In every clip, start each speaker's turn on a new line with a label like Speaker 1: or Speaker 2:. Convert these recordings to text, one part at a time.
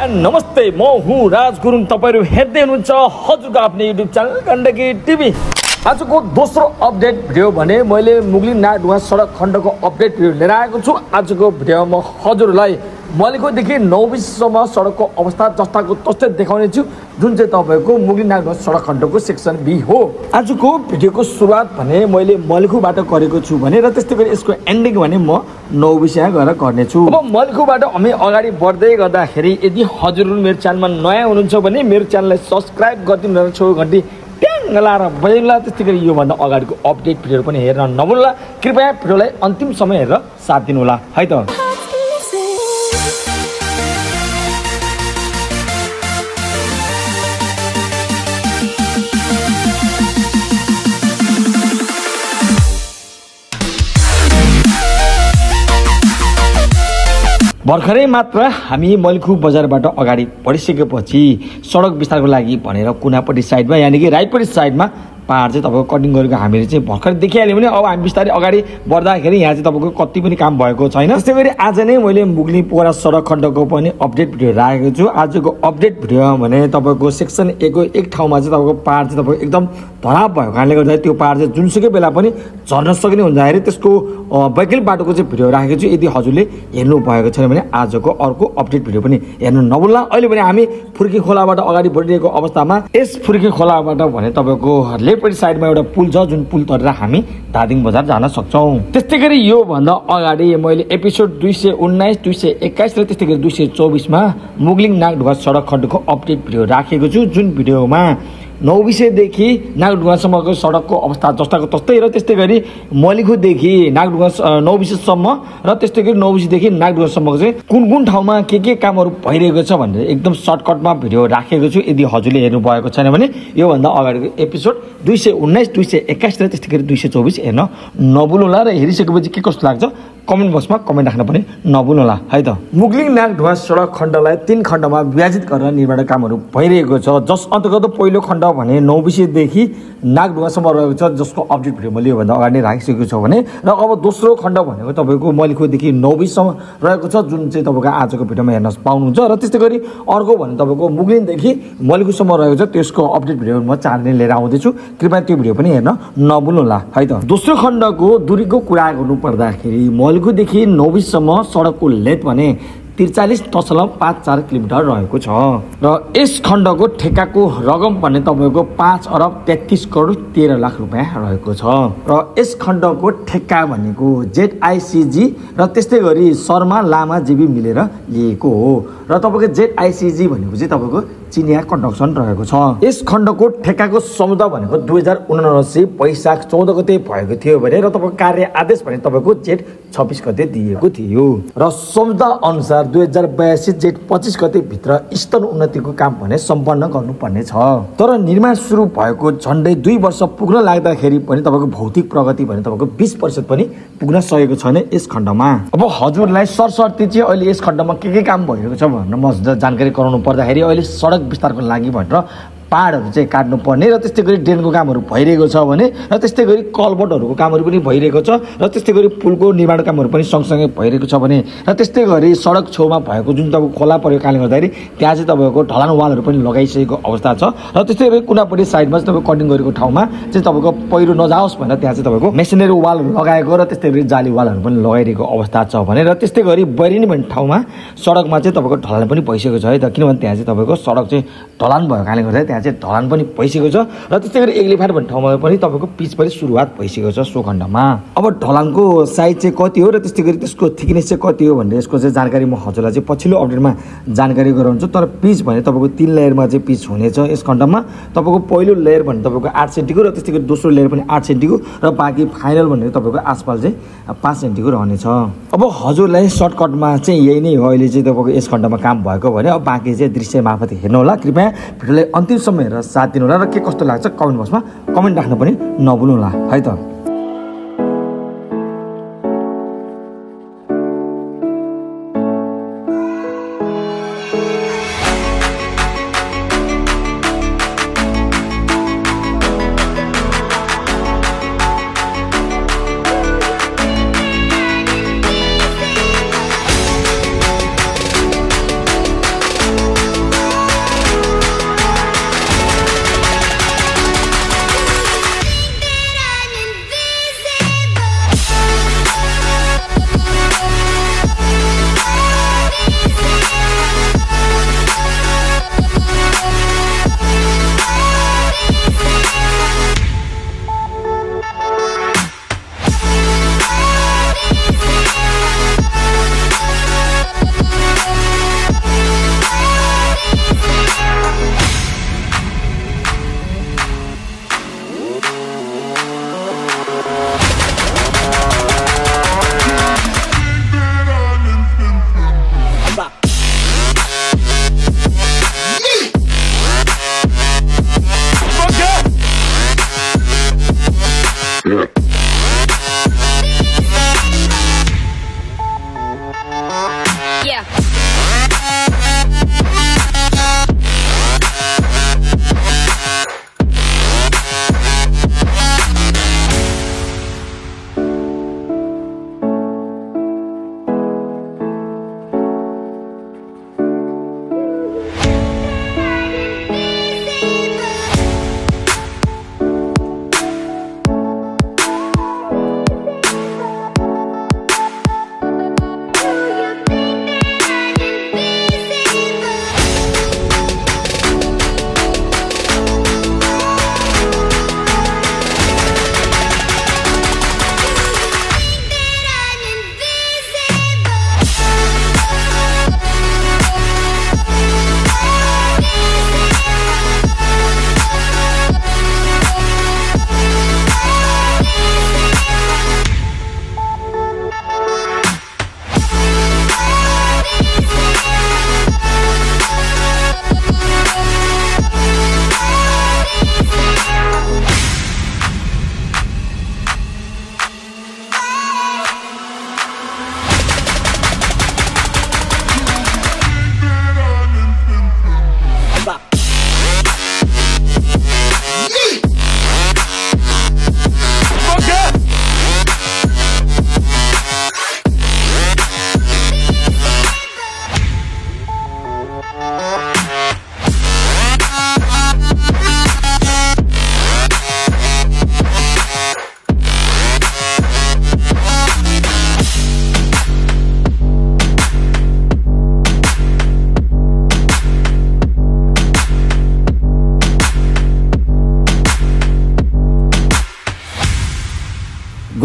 Speaker 1: नमस्ते म हुँ राज गुरुङ तपाईँहरू हेर्दै हुनुहुन्छ हजुरको आफ्नो युट्युब च्यानल गण्डकी टिभी आजको दोस्रो अपडेट भिडियो भने मैले मुगलिङ नाडुवा सडक खण्डको अपडेट भिडियो लिएर आएको छु आजको भिडियोमा हजुरलाई मलेकोदेखि नौबिससम्म सडकको अवस्था जस्ताको तस्तै देखाउने छु। जुन चाहिँ तपाईँको नाडुवा सडक खण्डको सेक्सन बी हो। आजको भिडियोको सुरुवात भने मैले मलेखुबाट गरेको छु भने र त्यस्तै गरी यसको एन्डिङ भने म नौबिसिया गएर गर्नेछु। अब मलेखुबाट हामी अगाडि बढ्दै गर्दाखेरि यदि हजुरहरू मेरो च्यानलमा नयाँ हुनुहुन्छ भने मेरो च्यानललाई सब्सक्राइब गरिदिनु र घन्टी लाएर बजाइला त्यस्तै गरी योभन्दा अगाडिको अपडेट भिडियोहरू पनि हेर्न नभुल्ला। कृपया भिडियोलाई अन्तिमसम्म हेरेर साथ दिनुहोला। है त? भर्खरै मात्र हामी मलिखु बजारबाट अगाडि बढिसकेपछि सडक विस्तारको लागि भनेर कुनापट्टि साइडमा यानि कि राइटपट्टि साइडमा पाहाड चाहिँ तपाईँको कटिङ गरेको हामीले चाहिँ भर्खर देखिहाल्यो भने अब हामी बिस्तारै अगाडि बढ्दाखेरि यहाँ चाहिँ तपाईँको कति पनि काम भएको छैन। त्यस्तै गरी आज नै मैले मुगली पोखरा सडक खण्डको पनि अपडेट भिडियो राखेको छु। आजको अपडेट भिडियो भने तपाईँको सेक्सन एको एक ठाउँमा चाहिँ तपाईँको पाहाड चाहिँ तपाईँको एकदम धराप भएको कारणले गर्दा त्यो पाहाड चाहिँ जुनसुकै बेला पनि झर्न सक्ने हुँदाखेरि त्यसको वैकल्पिक बाटोको चाहिँ भिडियो राखेको छु। यदि हजुरले हेर्नु भएको छैन भने आजको अर्को अपडेट भिडियो पनि हेर्नु नभुल्ला अहिले भने हामी फुर्की खोलाबाट अगाडि बढिरहेको अवस्थामा यस फुर्की खोलाबाट भने तपाईँको लेफ्टपट्टि साइडमा एउटा पुल छ जुन पुल तरेर हामी धादिङ बजार जान सक्छौँ। त्यस्तै गरी योभन्दा अगाडि मैले एपिसोड दुई सय उन्नाइस दुई सय एक्काइस र त्यस्तै गरी दुई सय चौबिसमा मुगलिङ नागढुवा सडक खण्डको अपडेट भिडियो राखेको छु। जुन भिडियोमा नौबिसेदेखि नागढुङ्गासम्मको सडकको अवस्था जस्ताको तस्तै र त्यस्तै गरी मलिखुदेखि नागढुङ्गा नौबिसेसम्म र त्यस्तै गरी नौबिसेदेखि नागढुङ्गासम्मको चाहिँ कुन कुन ठाउँमा के के कामहरू भइरहेको छ भनेर एकदम सर्टकटमा भिडियो राखेको छु। यदि हजुरले हेर्नु भएको छैन भने योभन्दा अगाडिको एपिसोड दुई सय उन्नाइस दुई सय एक्काइस र त्यस्तै गरी दुई सय चौबिस हेर्न नभुल्नुहोला र हेरिसकेपछि के कस्तो लाग्छ कमेन्ट बक्समा कमेन्ट राख्न पनि नभुल्नुहोला है त। मुगलिङ नागढुवा सडक खण्डलाई तिन खण्डमा विभाजित गरेर निर्माण कामहरू भइरहेको छ जस अन्तर्गत पहिलो खण्ड भने नौबिसेदेखि नागढुवासम्म रहेको छ जसको अपडेट भिडियो मैले योभन्दा अगाडि नै राखिसकेको छु भने। र अब दोस्रो खण्ड भनेको तपाईँको मलिखुदेखि नौबिससम्म रहेको छ जुन चाहिँ तपाईँको आजको भिडियोमा हेर्न पाउनुहुन्छ। र त्यस्तै गरी अर्को भने तपाईँको मुगलिङदेखि मलिखुसम्म रहेको छ त्यसको अपडेट भिडियो म नै लिएर आउँदैछु। कृपया त्यो भिडियो पनि हेर्न नभुल्नुहोला है त। दोस्रो खण्डको दूरीको कुरा गर्नु पर्दाखेरि मलिखुदेखि नौबिससम्म सडकको लेथ भने त्रिचालिस दशमलव पाँच चार किलोमिटर रहेको छ। र यस खण्डको ठेक्काको रकम भने तपाईँको पाँच अरब तेत्तिस करोड तेह्र लाख रुपियाँ रहेको छ। र यस खण्डको ठेक्का भनेको जेडआइसिजी र त्यस्तै गरी शर्मा लामा जीवी मिलेर लिएको हो। र तपाईँको जेडआइसिजी भनेको चाहिँ तपाईँको चिनिया कन्स्ट्रक्सन रहेको छ। यस खण्डको ठेक्काको समुदा भनेको दुई हजार उनासी वैशाख चौध गते भएको थियो भने र तपाईँको कार्य आदेश भने तपाईँको जेठ छब्बिस गते दिएको थियो। र समुदा अनुसार दुई हजार बयासी जेठ पच्चिस गते भित्र स्तन उन्नतिको काम भने सम्पन्न गर्नुपर्ने छ। तर निर्माण सुरु भएको झन्डै दुई वर्ष पुग्न लाग्दाखेरि पनि तपाईँको भौतिक प्रगति भने तपाईँको बिस प्रतिशत पनि पुग्न सकेको छैन यस खण्डमा। अब हजुरलाई सरसर्ती चाहिँ अहिले यस खण्डमा के के काम भइरहेको छ? म जानकारी गराउनु पर्दाखेरि अहिले सडक विस्तारको लागि भनेर पाहाडहरू चाहिँ काट्नुपर्ने र त्यस्तै गरी ड्रेनको कामहरू भइरहेको छ भने र त्यस्तै गरी कलबटहरूको कामहरू पनि भइरहेको छ र त्यस्तै गरी पुलको निर्माण कामहरू पनि सँगसँगै भइरहेको छ भने र त्यस्तै गरी सडक छेउमा भएको जुन तपाईँको खोला परेको कारणले गर्दाखेरि त्यहाँ चाहिँ तपाईँको ढलान वालहरू पनि लगाइसकेको अवस्था छ र त्यस्तै गरी कुनापट्टि साइडमा चाहिँ तपाईँको कटिङ गरेको ठाउँमा चाहिँ तपाईँको पहिरो नजाओस् भनेर त्यहाँ चाहिँ तपाईँको मेसिनरी वालहरू लगाएको र त्यस्तै गरी जाली वालहरू पनि लगाइरहेको अवस्था छ भने र त्यस्तै गरी बैरिनी भन्ने ठाउँमा सडकमा चाहिँ तपाईँको ढलान पनि भइसकेको छ है त किनभने त्यहाँ चाहिँ तपाईँको सडक चाहिँ ढलान भएको कारणले गर्दा त्यहाँ चाहिँ ढलान पनि भइसकेको छ र त्यस्तै गरी एग्लिफाट भन्ने ठाउँमा पनि तपाईँको पिच पनि सुरुवात भइसकेको छ सो खण्डमा अब ढलानको साइज चाहिँ कति हो र त्यस्तै गरी त्यसको थिकनेस चाहिँ कति हो भन्ने यसको चाहिँ जानकारी म हजुरलाई चाहिँ पछिल्लो अपडेटमा जानकारी गराउँछु। तर पिच भने तपाईँको तिन लेयरमा चाहिँ पिच हुनेछ यस खण्डमा। तपाईँको पहिलो लेयर भने तपाईँको आठ सेन्टीको र त्यस्तै गरी दोस्रो लेयर पनि आठ सेन्टीको र बाँकी फाइनल भनेको तपाईँको आसपास चाहिँ पाँच सेन्टीको रहनेछ। अब हजुरलाई सर्टकटमा चाहिँ यही नै हो अहिले चाहिँ तपाईँको यस खण्डमा काम भएको भने अब बाँकी चाहिँ दृश्य मार्फत हेर्नु होला कृपया भिडियोलाई हेरेर साथ दिनु होला र के कस्तो लाग्छ कमेन्ट बक्समा कमेन्ट राख्न पनि नभुल्नु होला है त। Yeah.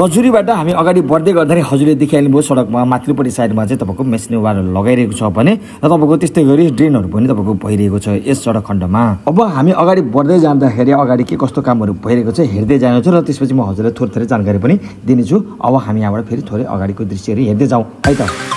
Speaker 1: गजुरीबाट हामी अगाडि बढ्दै गर्दाखेरि हजुरले देखिहाल्नुभयो सडकमा माथिल्लोपट्टि साइडमा चाहिँ तपाईँको मेसिनो वारहरू लगाइरहेको छ भने र तपाईँको त्यस्तै गरी ड्रेनहरू पनि तपाईँको भइरहेको छ यस सडक खण्डमा। अब हामी अगाडि बढ्दै जाँदाखेरि अगाडि के कस्तो कामहरू भइरहेको छ हेर्दै जानेछु र त्यसपछि म हजुरलाई थोरै थोरै जानकारी पनि दिनेछु। अब हामी यहाँबाट फेरि थोरै अगाडिको दृश्यहरू हेर्दै जाउँ। है त।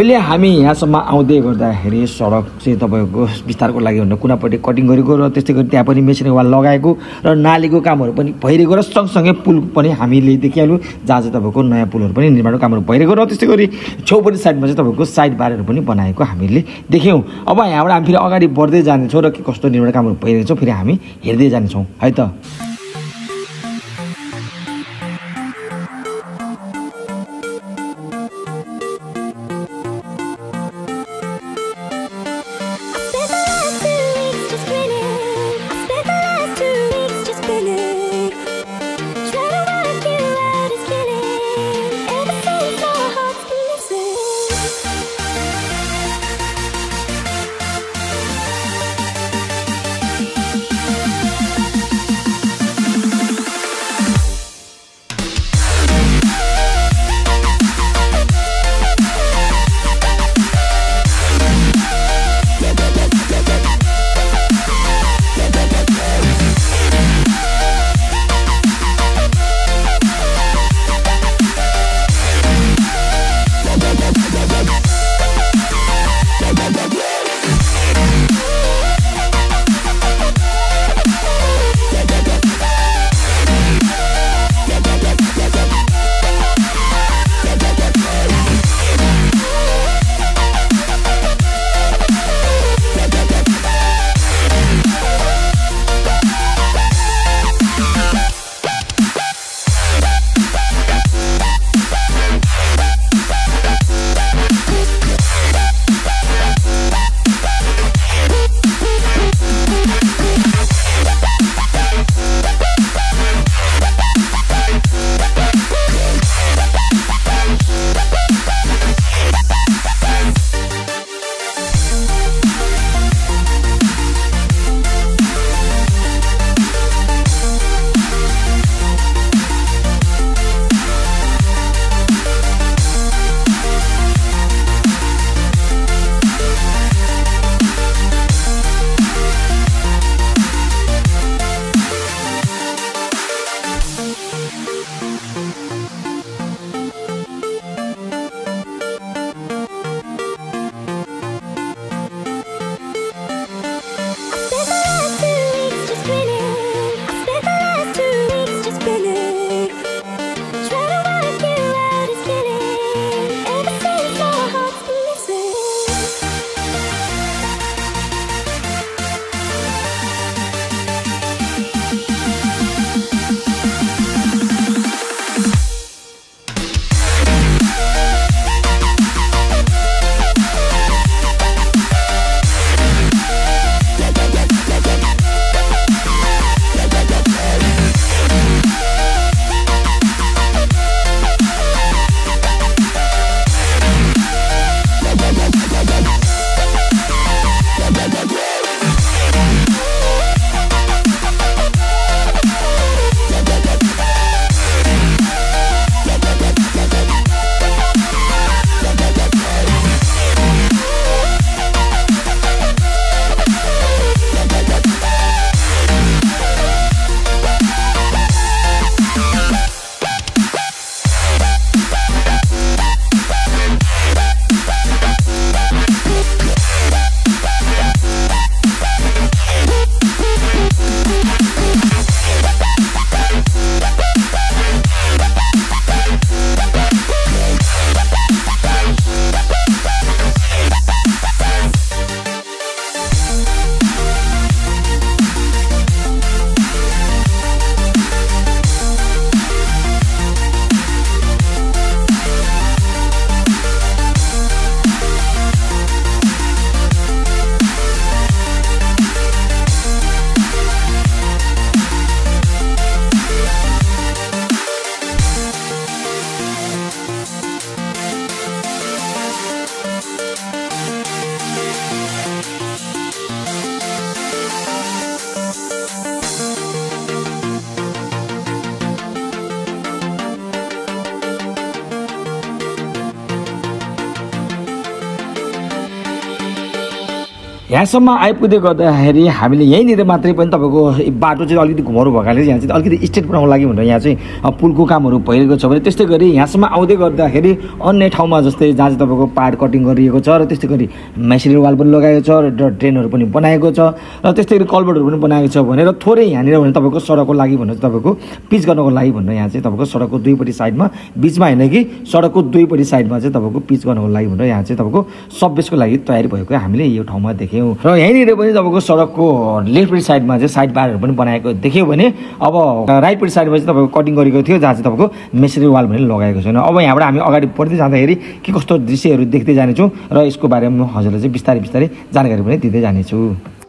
Speaker 1: अहिले हामी यहाँसम्म आउँदै गर्दाखेरि सडक चाहिँ तपाईँको विस्तारको लागि भनेर कुनापट्टि कटिङ गरेको र त्यस्तै गरी त्यहाँ पनि मेसिन वाल लगाएको र नालीको कामहरू पनि भइरहेको र सँगसँगै पुल पनि हामीले देखिहाल्यौँ जहाँ चाहिँ तपाईँको नयाँ पुलहरू पनि निर्माणको कामहरू भइरहेको र त्यस्तै गरी छेउपट्टि साइडमा चाहिँ तपाईँको साइड बारहरू पनि बनाएको हामीले देख्यौँ। अब यहाँबाट हामी फेरि अगाडि बढ्दै जानेछौँ र के कस्तो निर्माण कामहरू भइरहेको छ फेरि हामी हेर्दै जानेछौँ। है त? यहाँसम्म आइपुग्दै गर्दाखेरि हामीले यहीँनिर मात्रै पनि तपाईँको बाटो चाहिँ अलिकति घुमाउनु भएकाले यहाँ चाहिँ अलिकति स्टेट बनाउनु लागि भनेर यहाँ चाहिँ पुलको कामहरू भइरहेको छ भने त्यस्तै गरी यहाँसम्म आउँदै गर्दाखेरि अन्य ठाउँमा जस्तै जहाँ चाहिँ तपाईँको पाहाड कटिङ गरिएको छ र त्यस्तै गरी मेसिनरी वाल पनि लगाएको छ र ड्रेनहरू पनि बनाएको छ र त्यस्तै गरी कलबर्टहरू पनि बनाएको छ भनेर थोरै यहाँनिर भने तपाईँको सडकको लागि भनेर तपाईँको पिच गर्नको लागि भनेर यहाँ चाहिँ तपाईँको सडकको दुईपट्टि साइडमा बिचमा होइन कि सडकको दुईपट्टि साइडमा चाहिँ तपाईँको पिच गर्नको लागि भनेर यहाँ चाहिँ तपाईँको सबबेसको लागि तयारी भएको हामीले यो ठाउँमा देख्यौँ। र यहीँनिर पनि तपाईँको सडकको लेफ्टपट्टि साइडमा चाहिँ साइड बारहरू पनि बनाएको देख्यो भने अब राइटपट्टि साइडमा चाहिँ तपाईँको कटिङ गरेको थियो जहाँ चाहिँ तपाईँको मेसरी वाल पनि लगाएको छैन। अब यहाँबाट हामी अगाडि बढ्दै जाँदाखेरि के कस्तो दृश्यहरू देख्दै जानेछौँ र यसको बारेमा म हजुरलाई चाहिँ बिस्तारै बिस्तारै जानकारी पनि दिँदै जानेछु।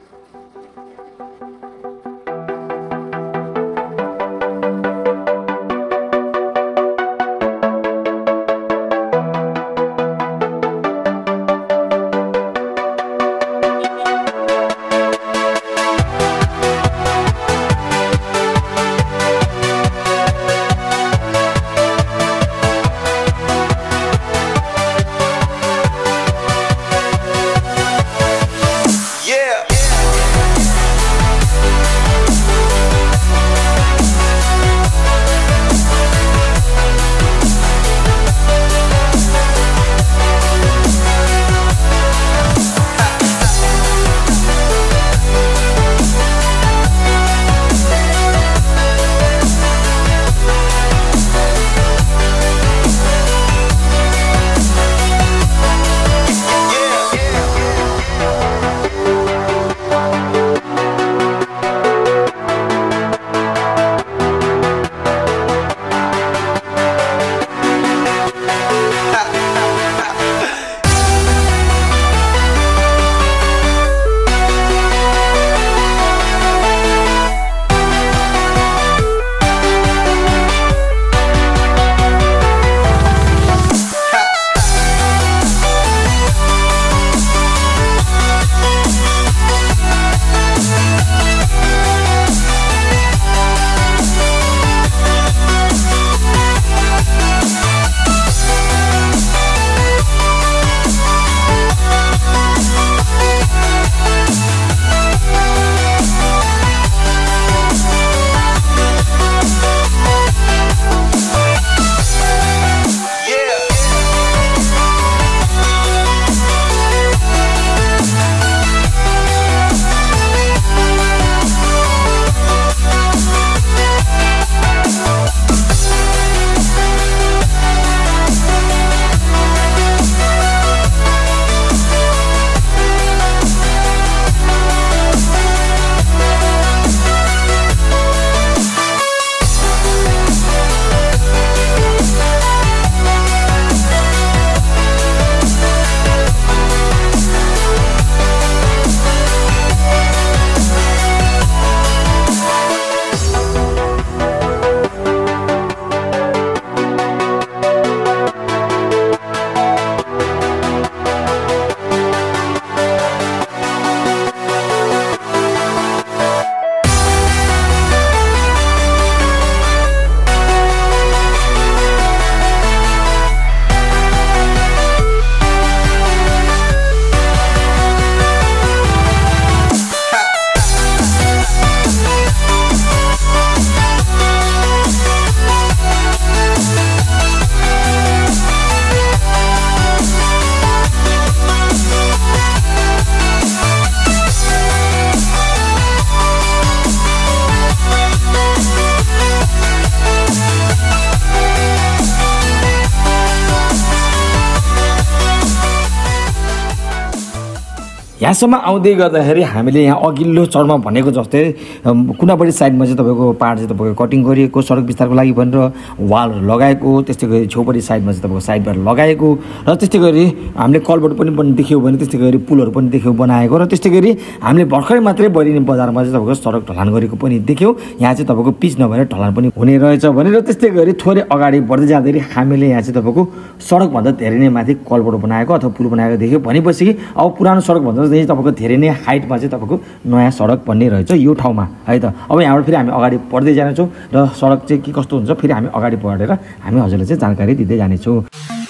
Speaker 1: यहाँसम्म आउँदै गर्दाखेरि हामीले यहाँ अघिल्लो चरणमा भनेको जस्तै कुनापट्टि साइडमा चाहिँ तपाईँको पाहाड चाहिँ तपाईँको कटिङ गरिएको सडक विस्तारको लागि भनेर वालहरू लगाएको त्यस्तै गरी छेउपट्टि साइडमा चाहिँ तपाईँको साइड बार लगाएको र त्यस्तै गरी हामीले कलबट पनि देख्यौँ भने त्यस्तै गरी पुलहरू पनि देख्यौँ बनाएको र त्यस्तै गरी हामीले भर्खरै मात्रै बरिने बजारमा चाहिँ तपाईँको सडक ढलान गरेको पनि देख्यौँ। यहाँ चाहिँ तपाईँको पिच नभएर ढलान पनि हुने रहेछ भने र त्यस्तै गरी थोरै अगाडि बढ्दै जाँदाखेरि हामीले यहाँ चाहिँ तपाईँको सडकभन्दा धेरै नै माथि कलबट बनाएको अथवा पुल बनाएको देख्यौँ। भनेपछि अब पुरानो सडकभन्दा चाहिँ तपाईँको धेरै नै हाइटमा चाहिँ तपाईँको नयाँ सडक बन्ने रहेछ यो ठाउँमा है त? अब यहाँबाट फेरि हामी अगाडि बढ्दै जानेछौँ र सडक चाहिँ के कस्तो हुन्छ फेरि हामी अगाडि बढेर हामी हजुरलाई चाहिँ जानकारी दिँदै जानेछौँ।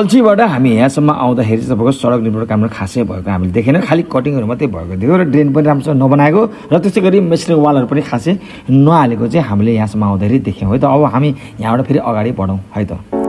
Speaker 1: गल्छीबाट हामी यहाँसम्म आउँदाखेरि चाहिँ तपाईँको सडक निर्माण काम खासै भएको हामीले देखेन। खालि कटिङहरू मात्रै भएको थियो र ड्रेन पनि राम्रोसँग नबनाएको र त्यसै गरी मेसिन वालहरू पनि खासै नहालेको चाहिँ हामीले यहाँसम्म आउँदाखेरि देख्यौँ। है त अब हामी यहाँबाट फेरि अगाडि बढौँ। है त।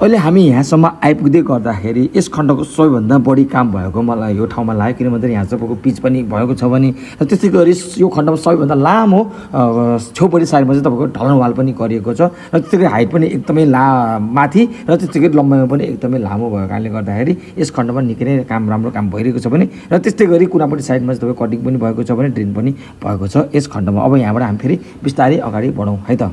Speaker 1: अहिले हामी यहाँसम्म आइपुग्दै गर्दाखेरि यस खण्डको सबैभन्दा बढी काम भएको मलाई यो ठाउँमा लाग्यो किन भन्दाखेरि यहाँ चाहिँ पिच पनि भएको छ भने र त्यस्तै गरी यो खण्डमा सबैभन्दा लामो छेउपट्टि साइडमा चाहिँ तपाईँको ढलान वाल पनि गरिएको छ र त्यस्तै गरी हाइट पनि एकदमै ला माथि र त्यस्तै गरी लम्बाइमा पनि एकदमै लामो भएको कारणले गर्दाखेरि यस खण्डमा निकै नै काम राम्रो काम भइरहेको छ भने र त्यस्तै गरी कुनापट्टि साइडमा चाहिँ तपाईँको कटिङ पनि भएको छ भने ड्रेन पनि भएको छ यस खण्डमा। अब यहाँबाट हामी फेरि बिस्तारै अगाडि बढौँ है त?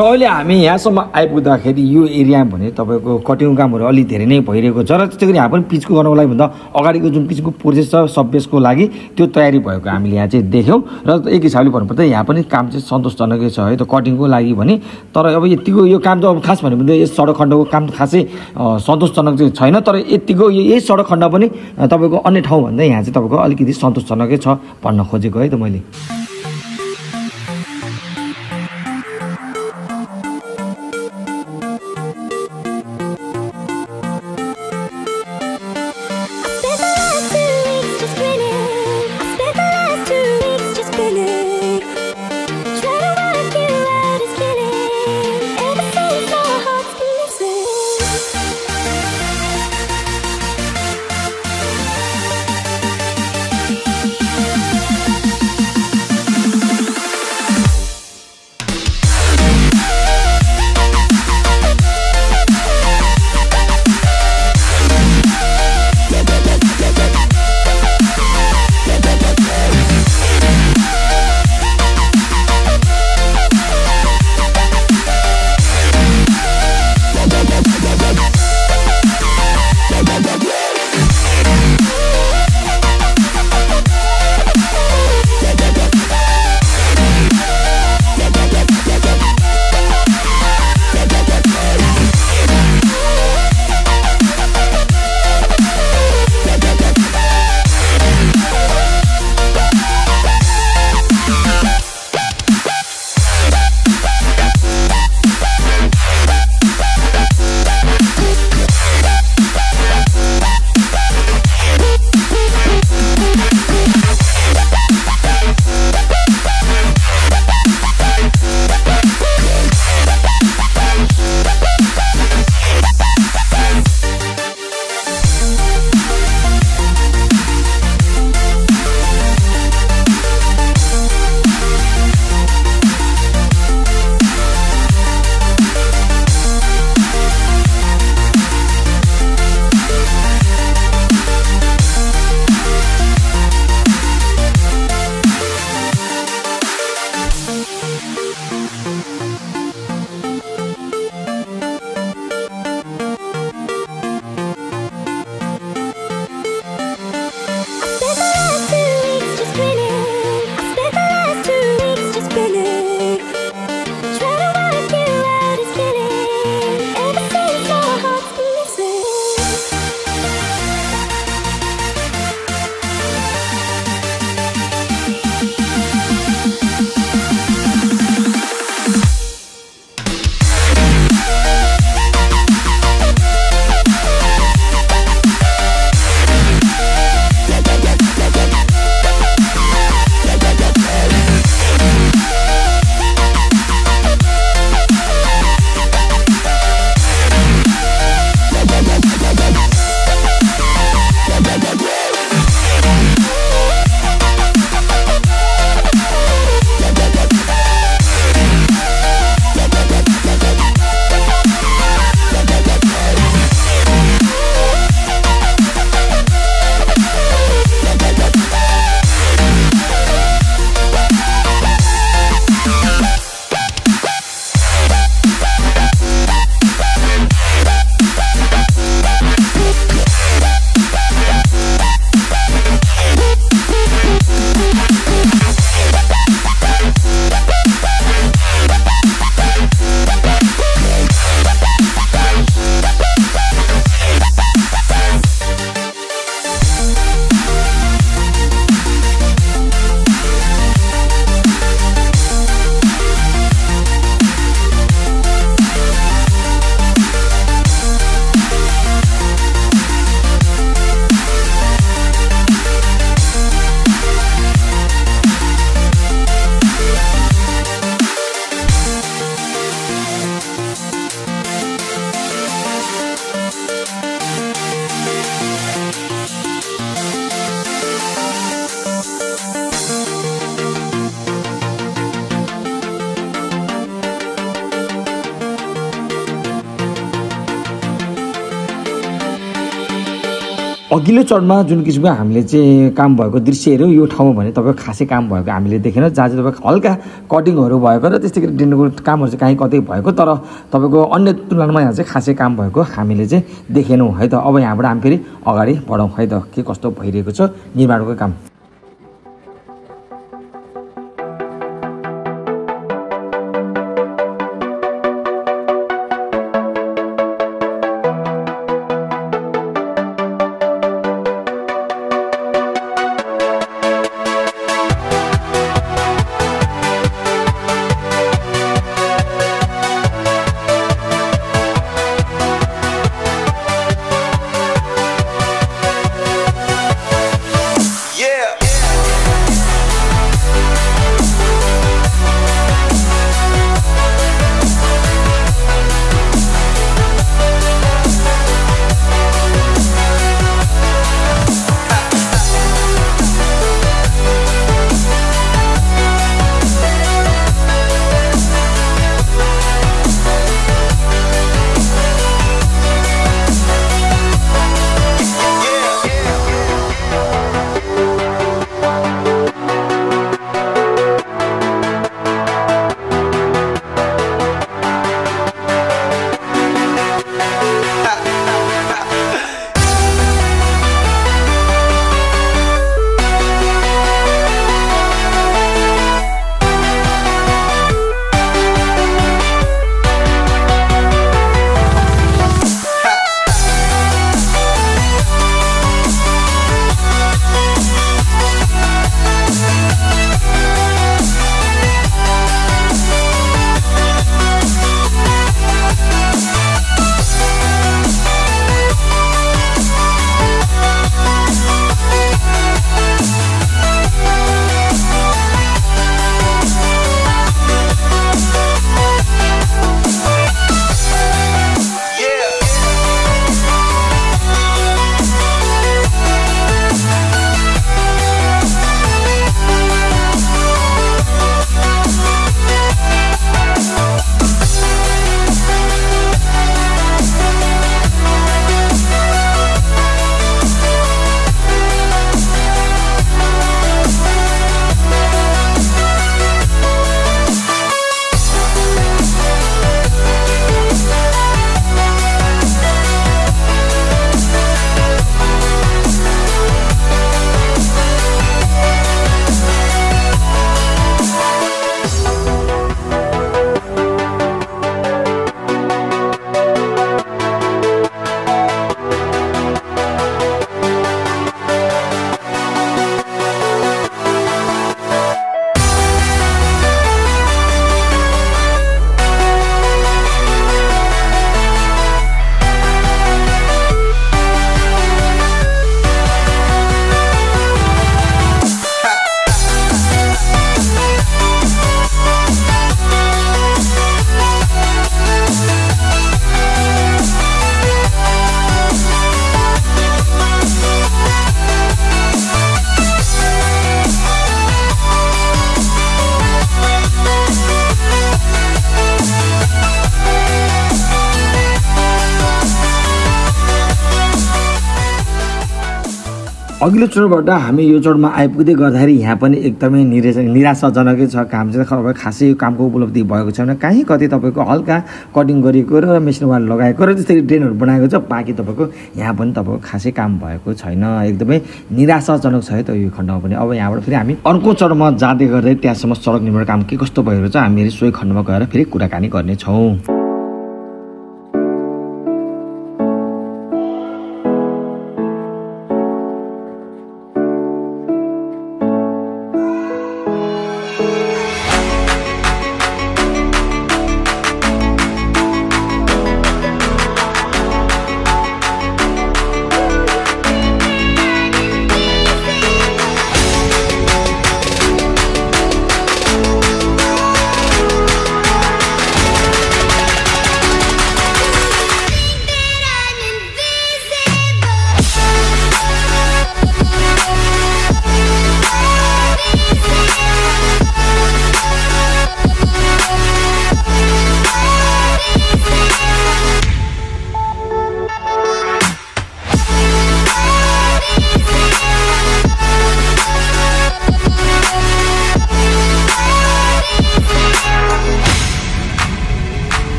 Speaker 1: अहिले हामी यहाँसम्म आइपुग्दाखेरि यो एरिया भने तपाईँको कटिङ कामहरू अलिक धेरै नै भइरहेको छ र त्यस्तै गरी यहाँ पनि पिचको गर्नको लागि भन्दा अगाडिको जुन पिचको प्रोसेस छ सब्बेसको लागि त्यो तयारी भएको हामीले यहाँ चाहिँ देख्यौँ र एक हिसाबले भन्नुपर्दा यहाँ पनि काम चाहिँ सन्तोषजनकै छ है त कटिङको लागि भने तर अब यतिको यो काम त अब खास भन्यो भने यस सडक खण्डको काम खासै सन्तोषजनक चाहिँ छैन तर यतिको यही सडक खण्ड पनि तपाईँको अन्य ठाउँभन्दा यहाँ चाहिँ तपाईँको अलिकति सन्तोषजनकै छ भन्न खोजेको है त मैले। अघिल्लो चरणमा जुन किसिमको हामीले चाहिँ काम भएको दृश्य हेऱ्यौँ यो ठाउँमा भने तपाईँको खासै काम भएको हामीले देखेन जहाँ चाहिँ तपाईँको हल्का कटिङहरू भएको र त्यस्तै गरी डेन्डको कामहरू चाहिँ काहीँ कतै भएको तर तपाईँको अन्य तुलनामा यहाँ चाहिँ खासै काम भएको हामीले चाहिँ देखेनौँ है त? अब यहाँबाट हामी फेरि अगाडि बढौँ है त? के कस्तो भइरहेको छ निर्माणको काम? अघिल्लो चरणबाट हामी यो चरणमा आइपुग्दै गर्दाखेरि यहाँ पनि एकदमै निराश निराशाजनकै छ काम चाहिँ खासै यो कामको उपलब्धि भएको छैन। काहीँ कतै तपाईँको हल्का कटिङ गरेको र मेसिन वाल लगाएको र त्यस्तै ड्रेनहरू बनाएको छ बाँकी तपाईँको यहाँ पनि तपाईँको खासै काम भएको छैन। एकदमै निराशाजनक छ है त यो खण्डमा पनि। अब यहाँबाट फेरि हामी अर्को चरणमा जाँदै गर्दै त्यहाँसम्म सडक निर्माण काम के कस्तो भइरहेको छ हामी सोही खण्डमा गएर फेरि कुराकानी गर्नेछौँ।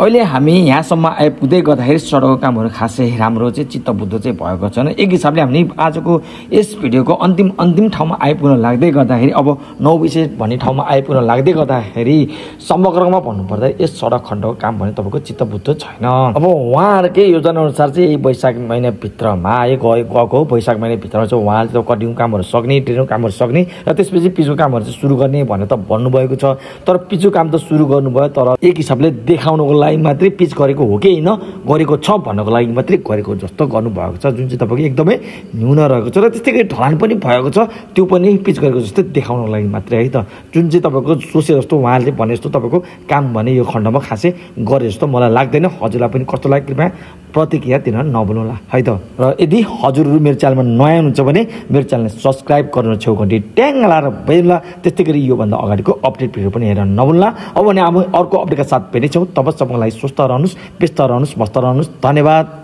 Speaker 1: अहिले हामी यहाँसम्म आइपुग्दै गर्दाखेरि सडकको कामहरू खासै राम्रो चाहिँ चित्तबुद्ध चाहिँ भएको छैन। एक हिसाबले हामी आजको यस भिडियोको अन्तिम अन्तिम ठाउँमा आइपुग्न लाग्दै गर्दाखेरि अब नौ विशेष भन्ने ठाउँमा आइपुग्न लाग्दै गर्दाखेरि समग्रमा भन्नुपर्दा यस सडक खण्डको काम भने तपाईँको चित्तबुद्ध छैन। अब उहाँहरूकै योजनाअनुसार चाहिँ यही वैशाख महिनाभित्रमा है गए गएको वैशाख महिनाभित्रमा चाहिँ उहाँले त कटिङको कामहरू सक्ने ट्रेनिङको कामहरू सक्ने र त्यसपछि पिचको कामहरू चाहिँ सुरु गर्ने भनेर त भन्नुभएको छ। तर पिचको काम त सुरु गर्नुभयो तर एक हिसाबले देखाउनुको लागि मात्रै पिच गरेको हो कि होइन? गरेको छ भन्नको लागि मात्रै गरेको जस्तो गर्नुभएको छ जुन चाहिँ तपाईँको एकदमै न्यून रहेको छ र त्यस्तै गरी ढलान पनि भएको छ। त्यो पनि पिच गरेको जस्तै देखाउनको लागि मात्रै है त। जुन चाहिँ तपाईँको सोचे जस्तो उहाँले भने जस्तो तपाईँको काम भने यो खण्डमा खासै गरे जस्तो मलाई लाग्दैन। हजुरलाई पनि कस्तो लाग्यो कृपया प्रतिक्रिया दिन नभुल्नुहोला। है त? र यदि हजुरहरू मेरो च्यानलमा नयाँ हुनुहुन्छ भने मेरो च्यानललाई सब्सक्राइब गर्नु छेउ घन्टी ट्याङ लाएर भेट्ला त्यस्तै गरी योभन्दा अगाडिको अपडेट भिडियो पनि हेरेर नभुल्ला। अब भने अब अर्को अपडेटका साथ भेट्नेछौँ। तबसम्मको लागि स्वस्थ रहनुहोस् व्यस्त रहनुहोस् मस्त रहनुहोस्। धन्यवाद।